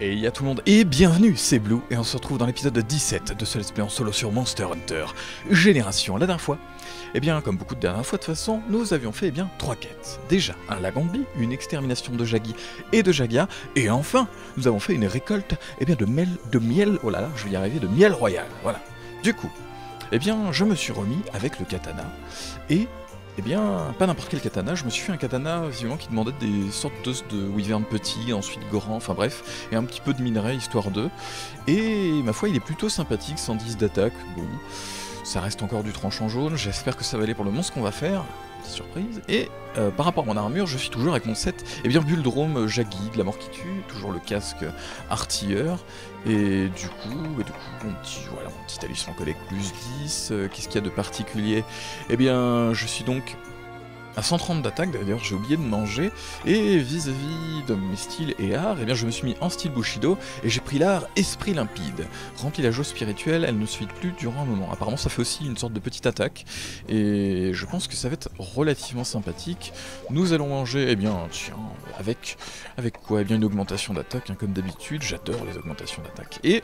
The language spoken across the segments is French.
Et y a tout le monde, et bienvenue, c'est Blue, et on se retrouve dans l'épisode 17 de ce let's en solo sur Monster Hunter Génération. La dernière fois, eh bien, comme beaucoup de dernières fois de toute façon, nous avions fait eh bien trois quêtes. Déjà, un Lagambi, une extermination de Jagi et de Jagia, et enfin, nous avons fait une récolte eh bien, de, miel, de miel, oh là là, je vais y arriver, de miel royal, voilà. Du coup, eh bien, je me suis remis avec le katana, et eh bien, pas n'importe quel katana, je me suis fait un katana visiblement qui demandait des sortes d'os de wyvern petits, ensuite grands, enfin bref, et un petit peu de minerai histoire d'eux. Et ma foi, il est plutôt sympathique, 110 d'attaque, bon, ça reste encore du tranchant jaune, j'espère que ça va aller pour le monstre qu'on va faire, surprise. Et euh, par rapport à mon armure, je suis toujours avec mon set, eh bien Buldrome Jaggi, de la mort qui tue, toujours le casque artilleur, et du coup, et du coup mon petit, voilà, mon petit talisman collègue plus 10, euh, qu'est-ce qu'il y a de particulier? Eh bien, je suis donc à 130 d'attaque, d'ailleurs j'ai oublié de manger, et vis-à-vis de mes styles et arts, eh bien je me suis mis en style Bushido, et j'ai pris l'art Esprit Limpide. Remplie la joie spirituelle, elle ne vide plus durant un moment. Apparemment ça fait aussi une sorte de petite attaque, et je pense que ça va être relativement sympathique. Nous allons manger, eh bien, tiens, avec, avec quoi? Eh bien une augmentation d'attaque, hein, comme d'habitude, j'adore les augmentations d'attaque. Et,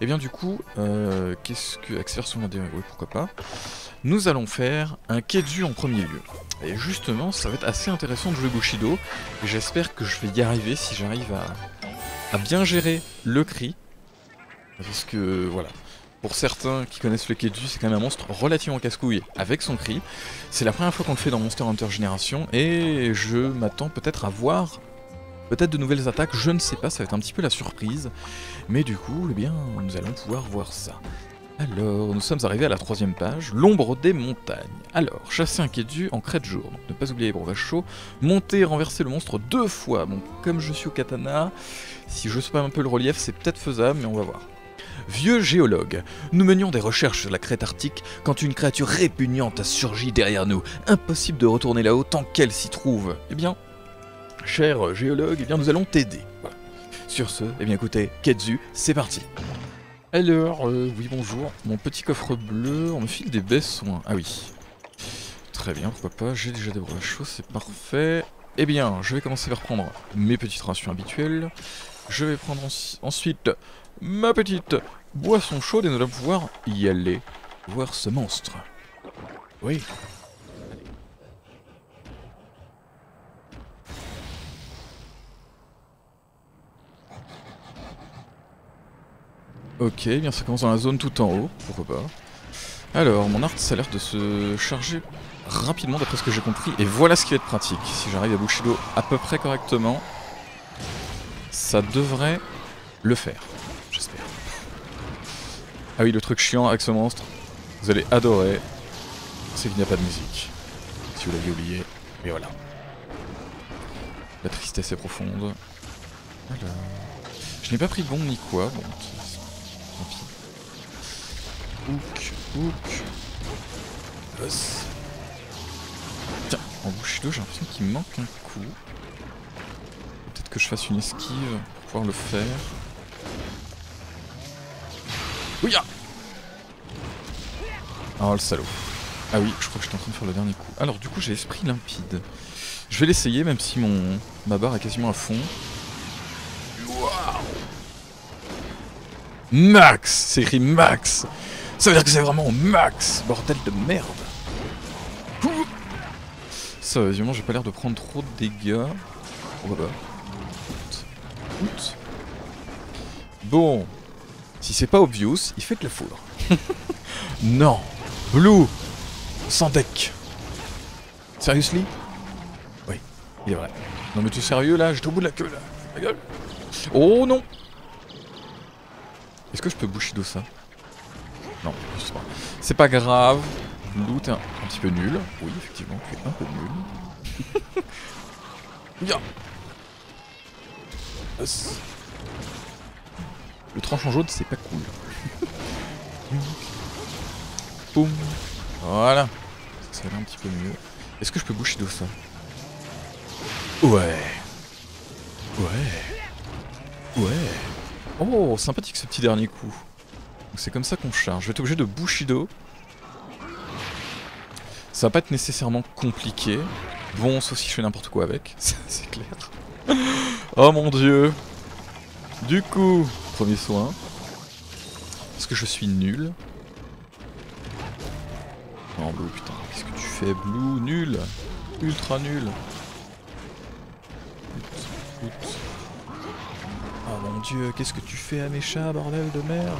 eh bien du coup, euh, qu'est-ce que... Accélération de oui pourquoi pas? Nous allons faire un Kedu en premier lieu. Et justement, ça va être assez intéressant de jouer Bushido, j'espère que je vais y arriver si j'arrive à, bien gérer le cri. Parce que, voilà, pour certains qui connaissent le Kedu, c'est quand même un monstre relativement casse-couille avec son cri. C'est la première fois qu'on le fait dans Monster Hunter Génération, et je m'attends peut-être à voir peut-être de nouvelles attaques, je ne sais pas, ça va être un petit peu la surprise. Mais du coup, eh bien, nous allons pouvoir voir ça. Alors, nous sommes arrivés à la troisième page, l'ombre des montagnes. Alors, chasser un Kedu en crête jour, ne pas oublier les breuvages chauds, monter et renverser le monstre deux fois. Bon, comme je suis au katana, si je pas un peu le relief, c'est peut-être faisable, mais on va voir. Vieux géologue, nous menions des recherches sur la crête arctique quand une créature répugnante a surgi derrière nous. Impossible de retourner là-haut tant qu'elle s'y trouve. Eh bien, cher géologue, eh bien nous allons t'aider. Sur ce, eh bien écoutez, Ketsu, c'est parti. Alors, euh, oui bonjour, mon petit coffre bleu, on me file des soins. Ah oui. Très bien, pourquoi pas, j'ai déjà des breuvages chauds, c'est parfait. Eh bien, je vais commencer par prendre mes petites rations habituelles. Je vais prendre ensuite ma petite boisson chaude et nous allons pouvoir y aller, voir ce monstre. Oui, Ok, bien ça commence dans la zone tout en haut, pourquoi pas. Alors, mon art ça a l'air de se charger rapidement d'après ce que j'ai compris, et voilà ce qui va être pratique. Si j'arrive à Bushido à peu près correctement, ça devrait le faire, j'espère. Ah oui, le truc chiant avec ce monstre, vous allez adorer, c'est qu'il n'y a pas de musique. Si vous l'aviez oublié, mais voilà. La tristesse est profonde. Alors... Je n'ai pas pris bon ni quoi, bon, Hook, hook. Tiens, en Bushido, j'ai l'impression qu'il manque un coup. Peut-être que je fasse une esquive pour pouvoir le faire. Ouya Oh le salaud. Ah oui, je crois que j'étais en train de faire le dernier coup. Alors du coup j'ai esprit limpide. Je vais l'essayer même si mon ma barre est quasiment à fond. Max C'est écrit Max ça veut dire que c'est vraiment au max. Bordel de merde. Ça, évidemment, j'ai pas l'air de prendre trop de dégâts. Oh bah bah. Bon. Si c'est pas obvious, il fait de la foudre. non. Blue. Sans deck. Seriously? Oui, il est vrai. Non mais tu es sérieux là? J'étais au bout de la queue là. La gueule. Oh non. Est-ce que je peux Bushido ça? Non, je sais pas. C'est pas grave. Loot est un, petit peu nul. Oui, effectivement, tu es un peu nul. yeah. Le tranchant jaune, c'est pas cool. Boum. Voilà. Ça, va un petit peu mieux. Est-ce que je peux boucher d'eau ça? Ouais. Ouais. Ouais. Oh, sympathique ce petit dernier coup c'est comme ça qu'on charge. Je vais être obligé de Bushido. Ça va pas être nécessairement compliqué. Bon, sauf si je fais n'importe quoi avec, c'est clair. oh mon dieu Du coup, premier soin. Est-ce que je suis nul? Non, Blue, putain, qu'est-ce que tu fais, Blue? Nul Ultra nul Oh mon dieu, qu'est-ce que tu fais à mes chats, bordel de merde?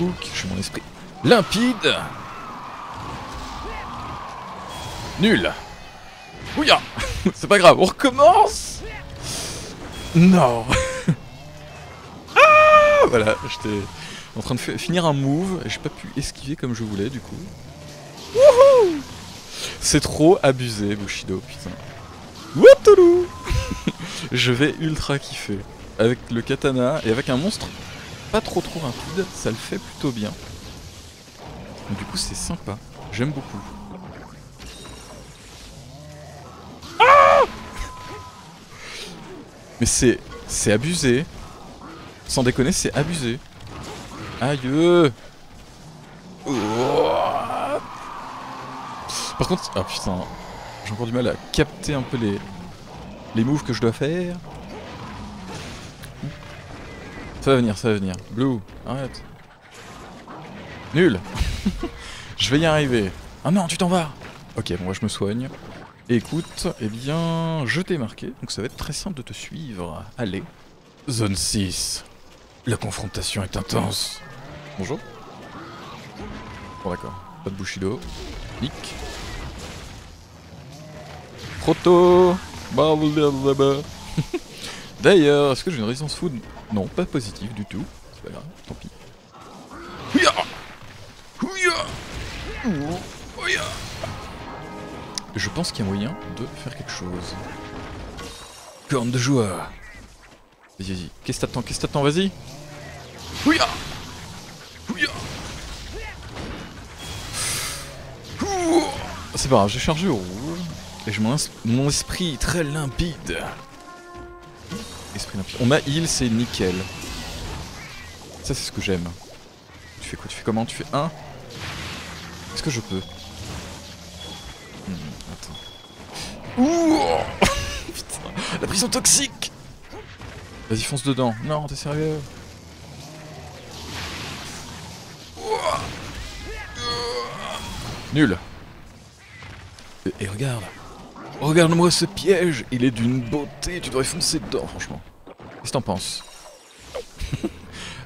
Hook, j'ai mon esprit. Limpide. Nul. Ouya C'est pas grave, on recommence. Non Ah Voilà, j'étais en train de finir un move et j'ai pas pu esquiver comme je voulais du coup. Wouhou. C'est trop abusé Bushido, putain. Je vais ultra kiffer. Avec le katana et avec un monstre pas trop trop rapide, ça le fait plutôt bien. du coup c'est sympa, j'aime beaucoup. Mais c'est... C'est abusé. Sans déconner, c'est abusé. Aïe Par contre... Ah putain... J'ai encore du mal à capter un peu les... Les moves que je dois faire. Ça va venir, ça va venir. Blue, arrête. Nul Je vais y arriver. Ah non, tu t'en vas Ok, bon, moi je me soigne. Écoute, eh bien, je t'ai marqué, donc ça va être très simple de te suivre. Allez. Zone 6. La confrontation est intense. Bonjour. Bon d'accord, pas de Bushido. Nick. Proto D'ailleurs, est-ce que j'ai une résistance food? Non, pas positive du tout. C'est pas grave, tant pis. Je pense qu'il y a moyen de faire quelque chose. Corne de joie Vas-y, vas-y. Qu'est-ce que t'attends Qu'est-ce que t'attends Vas-y C'est pas grave, j'ai chargé au rouge. Et je mon esprit très limpide. Esprit. On a heal, c'est nickel. Ça, c'est ce que j'aime. Tu fais quoi? Tu fais comment? Tu fais un? Est-ce que je peux? Ouh Putain, la prison toxique Vas-y, fonce dedans. Non, t'es sérieux? Nul. Et, regarde. Regarde-moi ce piège. Il est d'une beauté. Tu devrais foncer dedans, franchement. Qu'est-ce que t'en penses?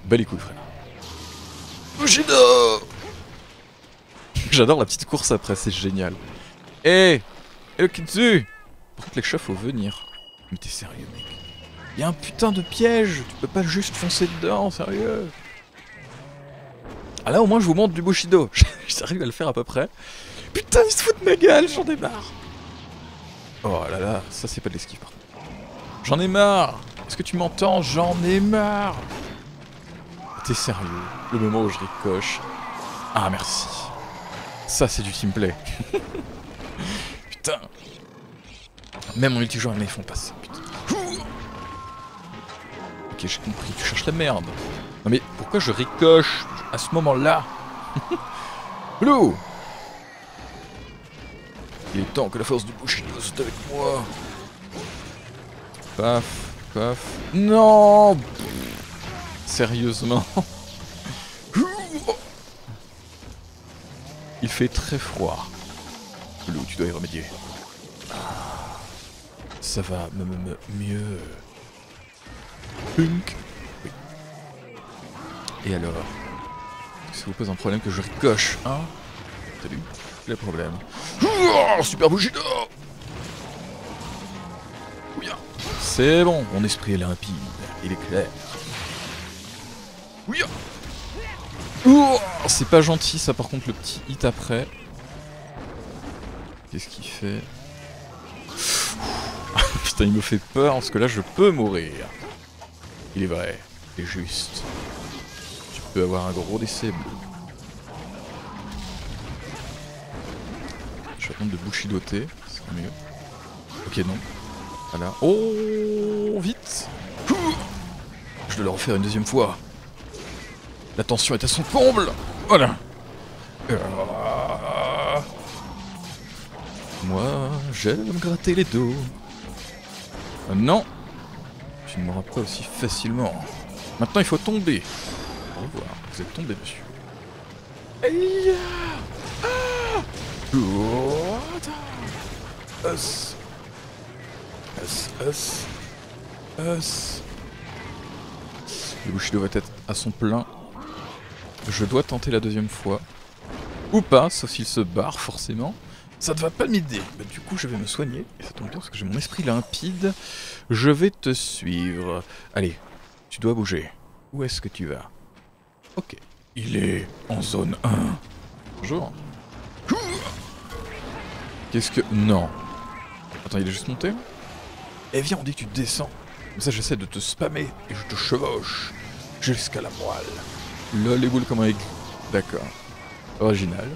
Belle écoute, frère. Bushido J'adore la petite course après, c'est génial. Eh et le Kitsu Par contre, les chats, faut venir? Mais t'es sérieux, mec? Y'a un putain de piège Tu peux pas juste foncer dedans, sérieux? Ah là, au moins, je vous montre du Bushido. J'arrive à le faire à peu près. Putain, il se fout de ma gueule, j'en ai Oh là là, ça c'est pas de l'esquive. J'en ai marre Est-ce que tu m'entends? J'en ai marre T'es sérieux? Le moment où je ricoche. Ah, merci. Ça, c'est du teamplay. Putain Même en multijoueur, ils font pas ça, putain. Ok, j'ai compris, tu cherches la merde. Non mais pourquoi je ricoche à ce moment-là? Blue Il est temps que la force du Bushido soit avec moi. Paf, paf. Non Sérieusement Il fait très froid. Blue, tu dois y remédier. Ça va me, mieux. Punk. Oui. Et alors Ça vous pose un problème que je ricoche, hein? Salut, le problème? Oh, super Bushido C'est bon, mon esprit est limpide, il est clair. Oh, c'est pas gentil ça par contre le petit hit après. Qu'est-ce qu'il fait? Putain, il me fait peur parce que là, je peux mourir. Il est vrai, il est juste. Tu peux avoir un gros décès bleu. Vais attendre de bouchidoter, c'est mieux. Ok, non. Voilà. Oh, vite Je dois le refaire une deuxième fois. La tension est à son comble Voilà. Euh, moi, j'aime gratter les dos. Euh, non Tu ne m'auras pas aussi facilement. Maintenant, il faut tomber. Au revoir. Vous êtes tombé, monsieur. Ah Oh, Us. Us, us. Us. Le Bushido va être à son plein. Je dois tenter la deuxième fois. Ou pas, sauf s'il se barre forcément. Ça ne va pas m'aider. Bah, du coup, je vais me soigner. Et ça tombe bien parce que j'ai mon esprit limpide. Je vais te suivre. Allez, tu dois bouger. Où est-ce que tu vas? Ok. Il est en zone 1. Bonjour. Qu'est-ce que... Non. Attends, il est juste monté Eh viens, on dit que tu descends. Comme ça, j'essaie de te spammer et je te chevauche jusqu'à la moelle. Lol, les boules comme un. D'accord. Original.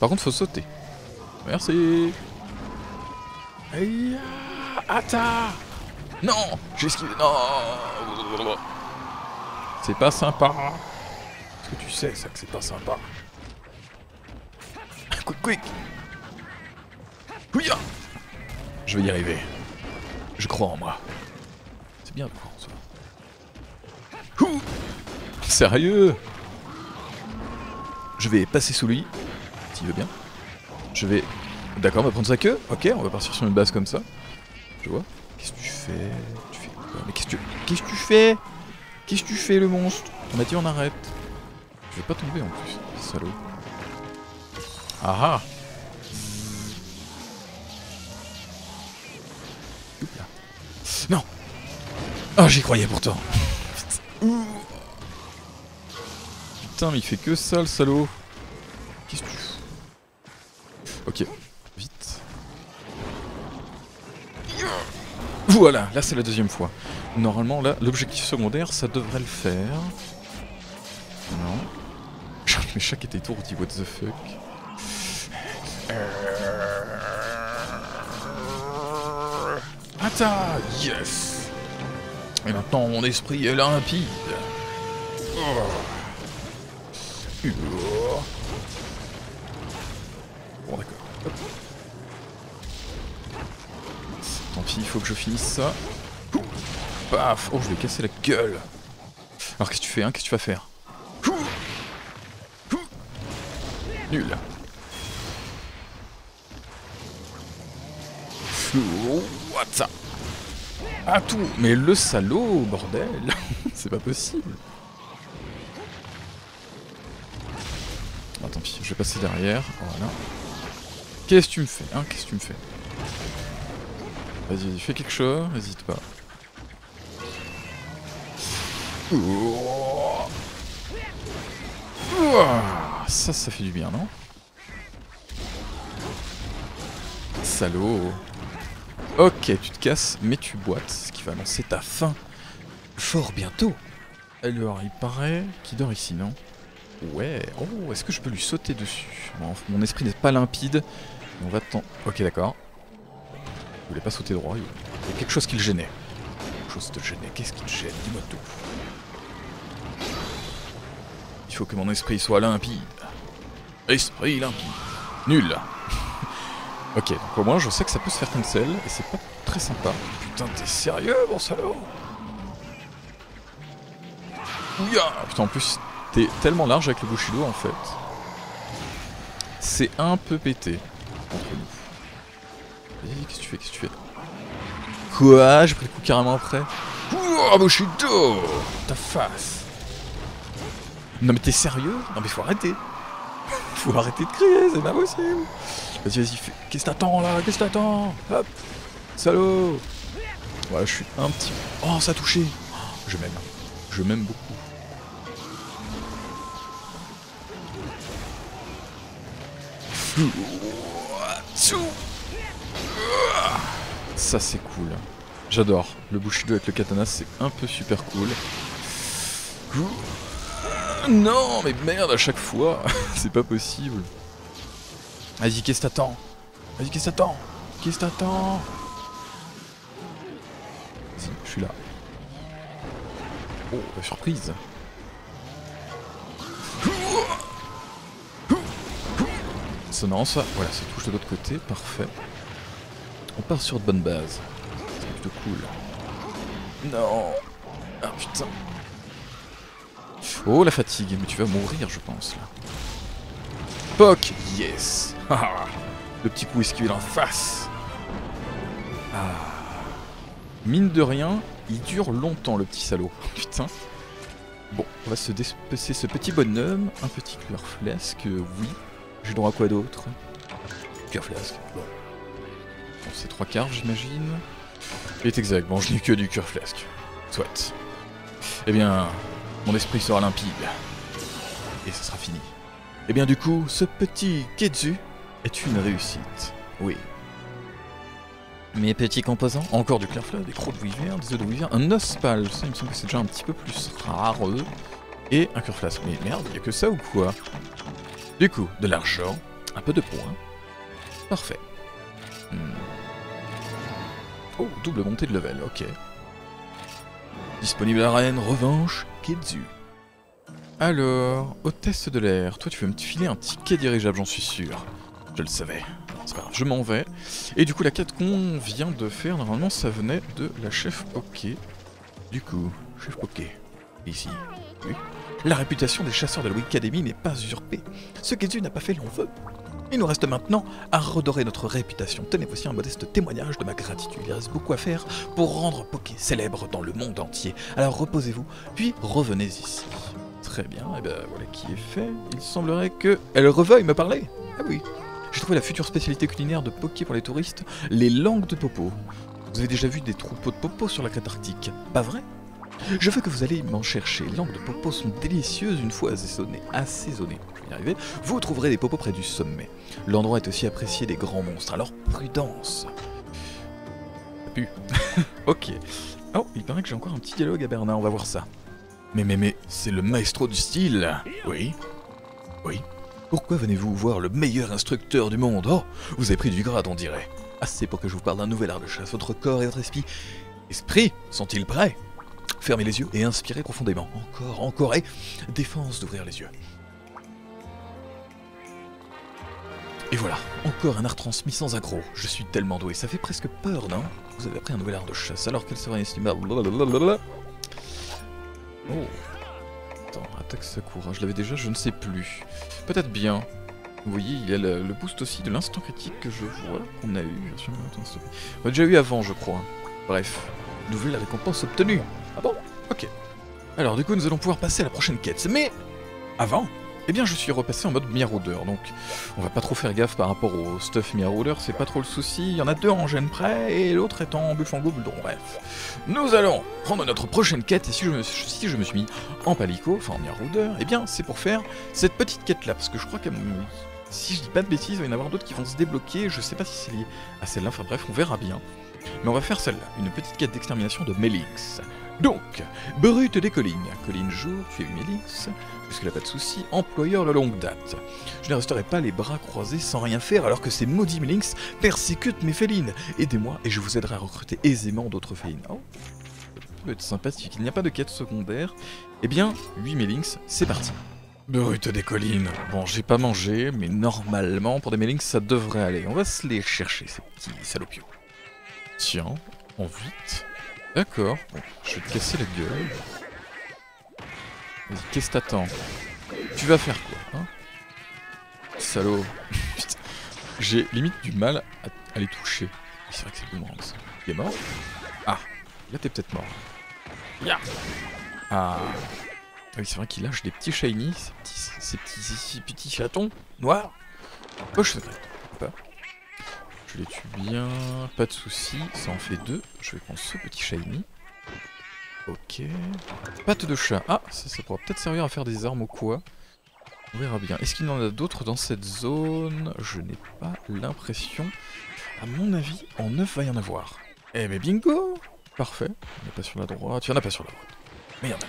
Par contre, faut sauter. Merci. Aïe Atta Non J'ai esquivé. Non C'est pas sympa. Est-ce que tu sais ça que c'est pas sympa? Quick, quick Je vais y arriver. Je crois en moi. C'est bien de croire en soi. Sérieux? Je vais passer sous lui, s'il veut bien? Je vais... D'accord, on va prendre sa queue. Ok, on va partir sur une base comme ça. Je vois. Qu'est-ce que tu fais? Tu fais quoi? Mais qu'est-ce que tu... Qu'est-ce que tu fais? Qu'est-ce que tu fais, le monstre? On m'a dit on arrête. Je vais pas tomber en plus, salaud. Ah ah Non Ah, j'y croyais pourtant. Putain, mais il fait que ça, le salaud. Qu'est-ce que tu Ok, vite. Voilà, là c'est la deuxième fois. Normalement, là, l'objectif secondaire, ça devrait le faire. Non. Mais chaque était étourdi, what the fuck. Attends, yes Et maintenant mon esprit est limpide. Oh. Bon d'accord. Tant pis, il faut que je finisse ça. Paf Oh, je vais casser la gueule Alors qu'est-ce que tu fais, hein? Qu'est-ce que tu vas faire? Nul. What Ah tout. Mais le salaud, bordel. C'est pas possible. Ah tant pis, je vais passer derrière, voilà. Qu'est-ce que tu me fais, hein Qu'est-ce que tu me fais? Vas-y, vas fais quelque chose, n'hésite pas. Ça, ça fait du bien, non? Salaud Ok, tu te casses, mais tu boites, ce qui va lancer ta fin fort bientôt. Alors, il paraît qu'il dort ici, non? Ouais, oh, est-ce que je peux lui sauter dessus? Mon esprit n'est pas limpide, on va t'en... Ok, d'accord. Il voulait pas sauter droit, il y a quelque chose qui le gênait. Quelque chose te gênait, qu'est-ce qui te gêne? Dis-moi tout. Il faut que mon esprit soit limpide. Esprit limpide. Nul Ok, donc au moins je sais que ça peut se faire cancel, et c'est pas très sympa. Putain, t'es sérieux, mon salaud? Ouya! Putain, en plus, t'es tellement large avec le Bushido, en fait. C'est un peu pété, entre nous. Vas-y, qu'est-ce que tu fais, qu'est-ce que tu fais? Quoi? J'ai pris le coup carrément après. Ouah, Bushido! Ta face! Non mais t'es sérieux? Non mais faut arrêter. Faut arrêter de crier, c'est pas possible Vas-y, vas-y, fais... qu'est-ce que t'attends là? Qu'est-ce que t'attends? Hop Salaud Voilà, je suis un petit... Oh, ça a touché Je m'aime. Je m'aime beaucoup. Ça c'est cool. J'adore. Le Bushido avec le katana c'est un peu super cool. Non mais merde à chaque fois C'est pas possible Vas-y, qu'est-ce que t'attends? Vas-y, qu'est-ce que t'attends? Qu'est-ce que t'attends? Vas-y, je suis là. Oh, la surprise Sonance, voilà, ça touche de l'autre côté, parfait. On part sur de bonnes bases. C'est de cool. Non Ah putain Oh la fatigue, mais tu vas mourir je pense là. Poc Yes Le petit coup esquivé en face Ah Mine de rien, il dure longtemps le petit salaud. Putain Bon, on va se déspecer ce petit bonhomme. Un petit cœur flasque, oui. J'ai droit à quoi d'autre? Cœur flasque, bon. C'est trois quarts, j'imagine. Est exact, bon, je n'ai que du cœur flasque. Soit. Eh bien, mon esprit sera limpide. Et ce sera fini. Eh bien, du coup, ce petit Ketsu est une réussite. Oui. Mes petits composants, encore du clair-fleur, des crocs de des œufs de wyvern, un os pâle, ça me semble que c'est déjà un petit peu plus rare, et un cœur flasque. Mais merde, il que ça ou quoi? Du coup, de l'argent, un peu de points, parfait. Hmm. Oh, double montée de level, ok. Disponible à Rennes, revanche, Ketsu. Alors, hôtesse de l'air, toi tu veux me filer un ticket dirigeable, j'en suis sûr. Je le savais. C'est je m'en vais. Et du coup, la quête qu'on vient de faire, normalement, ça venait de la chef Poké. Du coup, chef Poké, ici. Oui. La réputation des chasseurs de la Academy n'est pas usurpée. Ce qu'Ezu n'a pas fait, l'on veut. Il nous reste maintenant à redorer notre réputation. Tenez, voici un modeste témoignage de ma gratitude. Il reste beaucoup à faire pour rendre Poké célèbre dans le monde entier. Alors reposez-vous, puis revenez ici. Très bien, et ben voilà qui est fait. Il semblerait que elle reveuille me parler. Ah oui, j'ai trouvé la future spécialité culinaire de Poké pour les touristes, les langues de popo. Vous avez déjà vu des troupeaux de popo sur la crête arctique, pas vrai? Je veux que vous allez m'en chercher. Les langues de popo sont délicieuses une fois assaisonnées. assaisonnées. Y arriver. Vous trouverez des popos près du sommet. L'endroit est aussi apprécié des grands monstres, alors prudence. Ça pue. ok. Oh, il paraît que j'ai encore un petit dialogue à Bernard, on va voir ça. Mais mais mais, c'est le maestro du style Oui. Oui. Pourquoi venez-vous voir le meilleur instructeur du monde? Oh, vous avez pris du grade, on dirait. Assez pour que je vous parle d'un nouvel art de chasse. Votre corps et votre esprit... Esprit Sont-ils prêts? Fermez les yeux et inspirez profondément. Encore, encore, et défense d'ouvrir les yeux. Et voilà, encore un art transmis sans aggro. Je suis tellement doué, ça fait presque peur, non? Vous avez appris un nouvel art de chasse, alors quel serait inestimable Attends, attaque Sakura, je l'avais déjà, je ne sais plus. Peut-être bien. Vous voyez, il y a le, boost aussi de l'instant critique que je vois qu'on a eu. On a déjà eu avant, je crois. Bref, nouvelle récompense obtenue. Ah bon? Ok. Alors du coup, nous allons pouvoir passer à la prochaine quête. Mais avant, eh bien je suis repassé en mode Marauder, donc on va pas trop faire gaffe par rapport au stuff Marauder, c'est pas trop le souci, il y en a deux en gêne près, et l'autre est en Bufango donc bref. Nous allons prendre notre prochaine quête, et si je me, suis mis en Palico, enfin en Marauder, eh bien c'est pour faire cette petite quête là, parce que je crois que si je dis pas de bêtises, il va y en avoir d'autres qui vont se débloquer, je sais pas si c'est lié à celle-là, enfin bref, on verra bien. Mais on va faire celle-là, une petite quête d'extermination de Melix. Donc, brute des collines. Colline jour, tu es Melix puisque a pas de souci, employeur de longue date. Je ne resterai pas les bras croisés sans rien faire alors que ces maudits Melings persécutent mes félines. Aidez-moi et je vous aiderai à recruter aisément d'autres félines. Oh, ça peut être sympathique, il n'y a pas de quête secondaire. Eh bien, 8 Melings, c'est parti. Brute des collines. Bon, j'ai pas mangé, mais normalement, pour des Melings, ça devrait aller. On va se les chercher, ces petits salopios. Tiens, en vite. D'accord, je vais te casser la gueule. Vas-y, qu'est-ce que t'attends? Tu vas faire quoi hein? Salaud. J'ai limite du mal à, les toucher. C'est vrai que c'est boomerang ça. Il est mort? Ah, là t'es peut-être mort. Ya Ah. oui, c'est vrai qu'il lâche des petits shiny, ces petits, ces petits, petits chatons noirs. Poche secrète. Pas. Je les tue bien, pas de soucis, ça en fait deux. Je vais prendre ce petit shiny. Ok. Patte de chat. Ah, ça, pourra peut-être servir à faire des armes ou quoi. On verra bien. Est-ce qu'il y en a d'autres dans cette zone? Je n'ai pas l'impression. À mon avis, en neuf va y en avoir. Eh mais bingo Parfait. Il n'y en a pas sur la droite. Il n'y en a pas sur la droite. Mais il y en a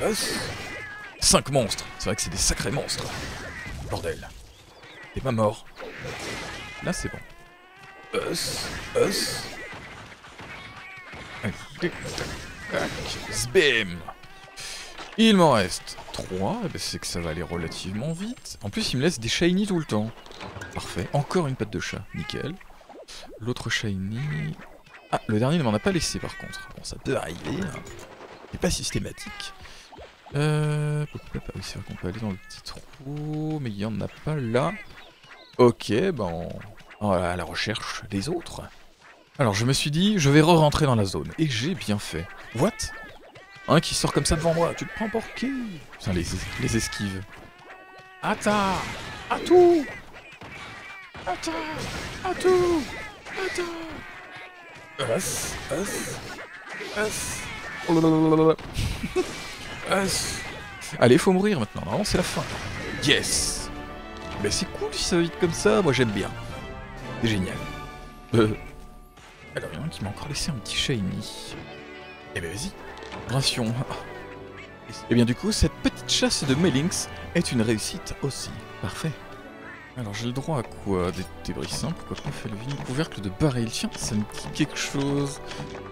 là. 5 monstres C'est vrai que c'est des sacrés monstres. Bordel. T'es pas mort. Là, c'est bon. Us, us. Sbim Il m'en reste 3, eh ben, c'est que ça va aller relativement vite. En plus, il me laisse des shiny tout le temps. Parfait. Encore une patte de chat, nickel. L'autre shiny... Ah, le dernier ne m'en a pas laissé par contre. Bon, ça peut arriver. Hein. C'est pas systématique. Euh... Oui, c'est vrai qu'on peut aller dans le petit trou, mais il n'y en a pas là. Ok, bon... Voilà, la recherche des autres. Alors je me suis dit, je vais re-rentrer dans la zone. Et j'ai bien fait. What? Un qui sort comme ça devant moi, tu te prends pour qui? Putain, les, les esquives. Atta tout Atta tout Atta Us Us Us Allez, faut mourir maintenant. Non, c'est la fin. Yes Mais c'est cool si ça va vite comme ça, moi j'aime bien. C'est génial. Euh, alors, il y en a qui m'a encore laissé un petit shiny. Eh ben vas-y, ration. Et eh bien du coup, cette petite chasse de Melinx est une réussite aussi. Parfait. Alors j'ai le droit à quoi? Des débris simples, pourquoi pas? Felvin Couvercle de baril, tiens, ça me dit quelque chose.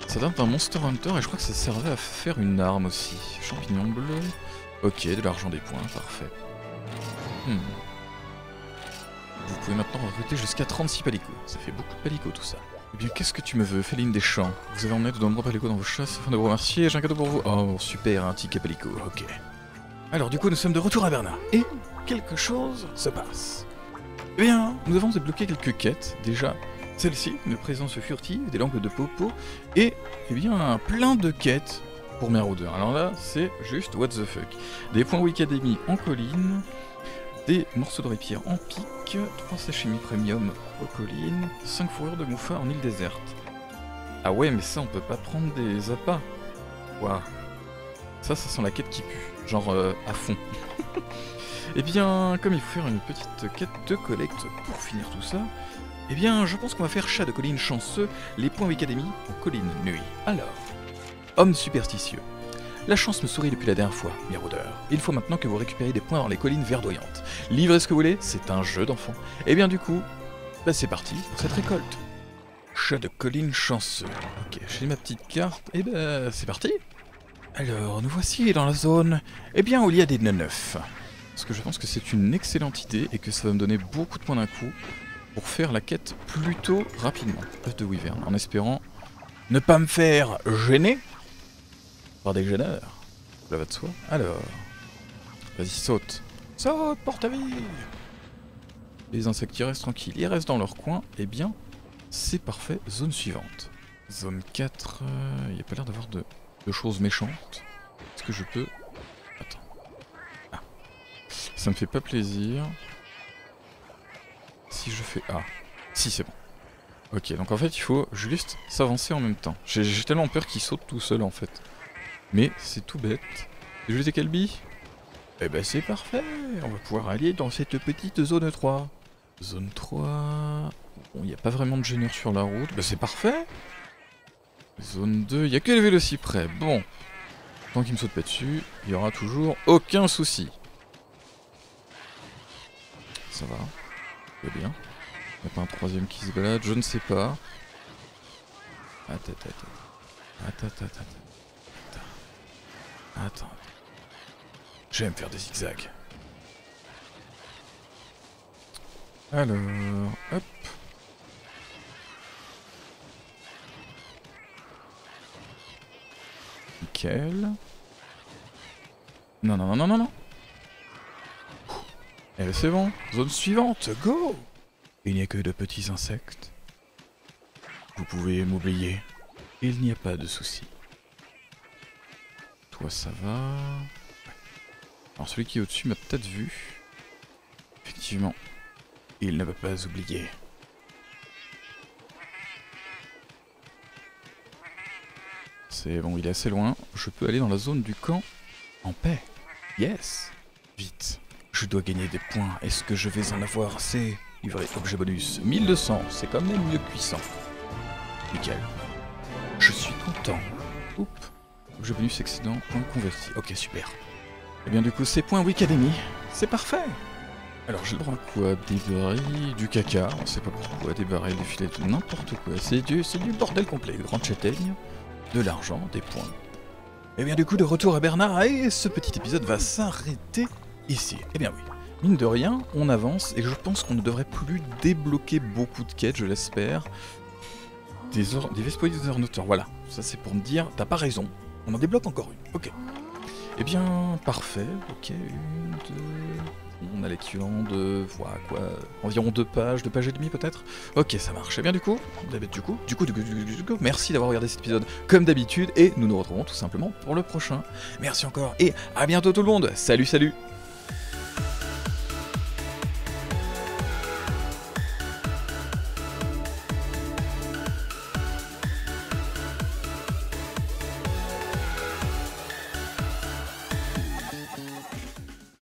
Ça date d'un Monster Hunter et je crois que ça servait à faire une arme aussi. Champignon bleu. Ok, de l'argent des points, parfait. Hmm. Vous pouvez maintenant recruter jusqu'à 36 palicots. Ça fait beaucoup de palicots tout ça. Eh bien, qu'est-ce que tu me veux, Féline des champs Vous avez emmené de nombreux palicots dans vos chasses afin de vous remercier, j'ai un cadeau pour vous. Oh, super, un ticket palicot, ok. Alors, du coup, nous sommes de retour à Berna. Et quelque chose se passe. Eh bien, nous avons débloqué quelques quêtes, déjà. Celle-ci, une présence furtive, des lampes de popo, et, eh bien, plein de quêtes pour Meroudeur. Alors là, c'est juste what the fuck. Des points Wikademy en colline, des morceaux de répire en pic, 3 sashimi premium aux collines, 5 fourrures de mouffa en île déserte. Ah ouais, mais ça, on peut pas prendre des appâts. Waouh. Ça, ça sent la quête qui pue. Genre euh, à fond. eh bien, comme il faut faire une petite quête de collecte pour finir tout ça, eh bien, je pense qu'on va faire chat de colline chanceux, les points Wikademy en colline nuit. Alors, homme superstitieux. La chance me sourit depuis la dernière fois, Miraudeur. Il faut maintenant que vous récupériez des points dans les collines verdoyantes. Livrez ce que vous voulez, c'est un jeu d'enfant. Et eh bien du coup, bah c'est parti pour cette récolte. Chat de colline chanceux. Ok, j'ai ma petite carte, et eh ben c'est parti Alors, nous voici dans la zone, eh bien où il y a des neufs. Parce que je pense que c'est une excellente idée et que ça va me donner beaucoup de points d'un coup pour faire la quête plutôt rapidement. de Wyvern, en espérant ne pas me faire gêner des gêneurs. Cela va de soi. Alors. Vas-y, saute. Saute pour ta vie Les insectes qui restent tranquilles, ils restent dans leur coin. Eh bien, c'est parfait. Zone suivante. Zone 4. Il n'y a pas l'air d'avoir de, choses méchantes. Est-ce que je peux... Ça me fait pas plaisir. Si je fais... Ah. Si, c'est bon. Ok, donc en fait, il faut juste s'avancer en même temps. J'ai tellement peur qu'il saute tout seul, en fait. Mais c'est tout bête. C'est juste des calbis Eh ben c'est parfait, on va pouvoir aller dans cette petite zone 3. Zone 3... Bon, il n'y a pas vraiment de gêneur sur la route, bah c'est parfait Zone 2, il n'y a que les vélociprès, bon. Tant qu'il me saute pas dessus, il y aura toujours aucun souci. Ça va, c'est bien. Il n'y a pas un troisième qui se balade, je ne sais pas. Attends, attends, attends. Attends, attends, attends. Attends. J'aime faire des zigzags. Alors, hop. Nickel. Non, non, non, non, non, non. Eh c'est bon, zone suivante, go Il n'y a que de petits insectes. Vous pouvez m'oublier, il n'y a pas de souci. Toi ça va. Alors celui qui est au-dessus m'a peut-être vu. Effectivement. Il ne va pas oublier. C'est bon, il est assez loin. Je peux aller dans la zone du camp en paix. Yes Vite. Je dois gagner des points. Est-ce que je vais en avoir assez? Livré objet bonus. 1200, c'est quand même mieux puissant. Nickel. Je suis content. Oups. Objet bonus excédent, point converti. Ok, super. Et eh bien du coup, c'est point Wikademy. C'est parfait alors j'ai le droit à quoi? Des du caca, on sait pas pourquoi, des barils, des filets, n'importe quoi. C'est du, du bordel complet. Grande châtaigne, de l'argent, des points. Et bien du coup, de retour à Bernard, et ce petit épisode va s'arrêter ici. Eh bien oui. Mine de rien, on avance, et je pense qu'on ne devrait plus débloquer beaucoup de quêtes, je l'espère. Des, des Vespoirs des Ornoteurs, voilà. Ça c'est pour me dire, t'as pas raison. On en débloque encore une, ok. Eh bien, parfait, ok, une, deux... On a l'équivalent de... Voilà quoi, environ deux pages, deux pages et demie peut-être Ok, ça marche. Eh bien du coup, du coup, du coup, du coup, du coup, du coup, merci d'avoir regardé cet épisode comme d'habitude, et nous nous retrouvons tout simplement pour le prochain. Merci encore, et à bientôt tout le monde Salut, salut